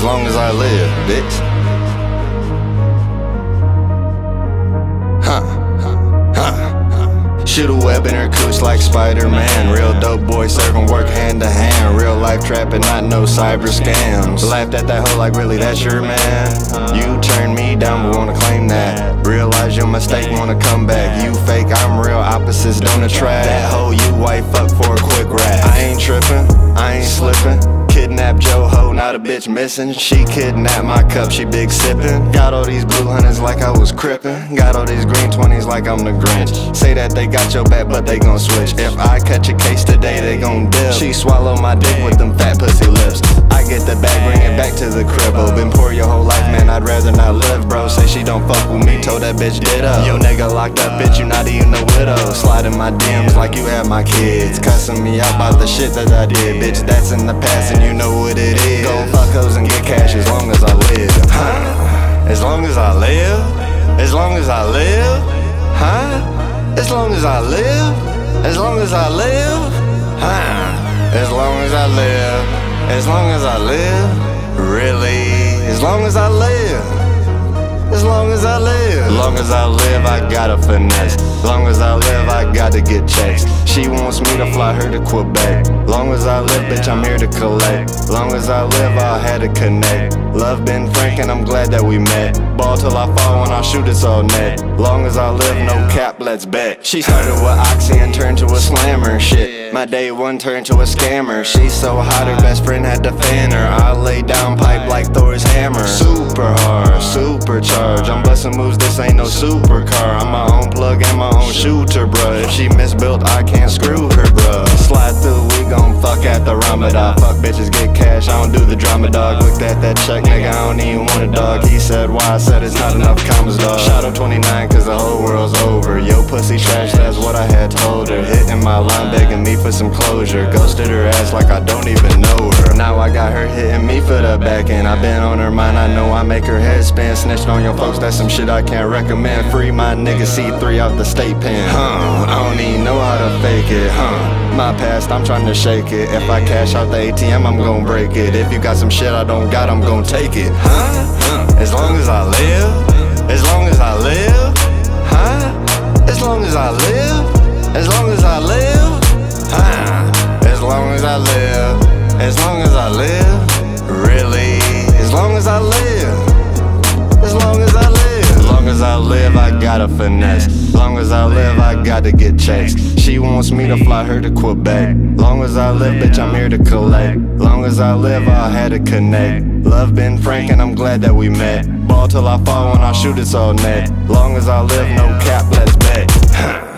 long as I live, bitch. Huh. Shoot a web in her cooch like Spider-Man. Real dope boy serving work hand to hand. Real life trapping, not no cyber scams. Laughed at that hoe like really that's your man? You turned me down but wanna claim that. Realize your mistake, wanna come back. You fake, I'm real, opposites don't attract. That hoe you white fuck for a quick rap. I ain't tripping, I ain't slipping Not a bitch missing. She kidnapped my cup, she big sippin'. Got all these blue hunters like I was crippin'. Got all these green 20s like I'm the Grinch. Say that they got your back, but they gon' switch. If I cut your case today, they gon' dip. She swallow my dick with them fat pussy lips. I get the bag, bring it back to the crib. Oh, been poor your whole life, man, I'd rather not live, bro. Say she don't fuck with me, told that bitch ditto. Yo, nigga locked up, bitch, you not even a widow. Sliding my DMs like you had my kids. Cussing me out about the shit that I did, bitch, that's in the past, and you know what it is. Go fuck hoes and get cash as long as I live. Huh? As long as I live. As long as I live. Huh? As long as I live. As long as I live. Huh? As long as I live. As long as I live. Really? As long as I live. As long as I live. As Long as I live, I gotta finesse. Long as I live, I gotta get checks. She wants me to fly her to Quebec. Long as I live, bitch, I'm here to collect. Long as I live, I had to connect. Love been frank, and I'm glad that we met. Ball till I fall, when I shoot, it's all net. Long as I live, no cap, let's bet. She started with Oxy and turned to a slammer. Shit, my day one turned to a scammer. She's so hot, her best friend had to fan her. I lay down pipe like Thor's hammer. Super hard, supercharged. I'm busting moves, this ain't no supercar. I'm my own plug and my own shooter, bruh. If she misbuilt, I can't screw her, bruh. Slide through, fuck at the Ramadan. Fuck bitches, get cash, I don't do the drama, dog. Looked at that check, nigga, I don't even want a dog. He said, why? I said it's not enough commas, dog. Shot up 29, cause the whole world's over. Yo, pussy trash, that's what I had told her. Hitting my line, begging me for some closure. Ghosted her ass like I don't even know her. Now I got her hitting me for the back end. I been on her mind, I know I make her head spin. Snitched on your folks, that's some shit I can't recommend. Free my nigga C3 out the state pen. Huh, I don't even know how to fake it, huh. My past, I'm trying to shake it. If I cash out the ATM, I'm gon' break it. If you got some shit I don't got, I'm gon' take it. Huh? As long as I live, as long as I live, huh? As long as I live, as long as I live, huh? As long as I live, as long as I live, really, as long as I live, as long as gotta finesse. Long as I live, I gotta get checks. She wants me to fly her to Quebec. Long as I live, bitch, I'm here to collect. Long as I live, I had to connect. Love been frank, and I'm glad that we met. Ball till I fall, when I shoot, it's all net. Long as I live, no cap, let's bet.